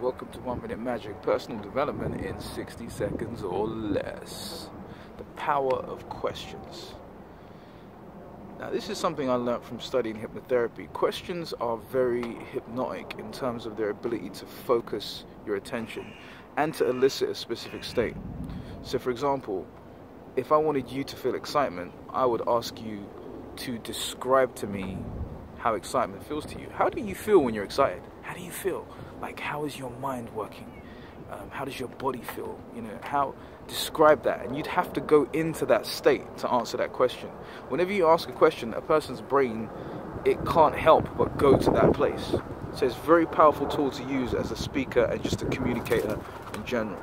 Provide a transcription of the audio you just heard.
welcome to One Minute Magic Personal Development in 60 seconds or less. The power of questions. Now, this is something I learned from studying hypnotherapy. Questions are very hypnotic in terms of their ability to focus your attention and to elicit a specific state. So, for example, if I wanted you to feel excitement, I would ask you to describe to me how excitement feels to you. How do you feel when you're excited? Do you feel? Like, how is your mind working? Um, how does your body feel? You know, how describe that? And you'd have to go into that state to answer that question. Whenever you ask a question, a person's brain it can't help but go to that place. So it's a very powerful tool to use as a speaker and just a communicator in general.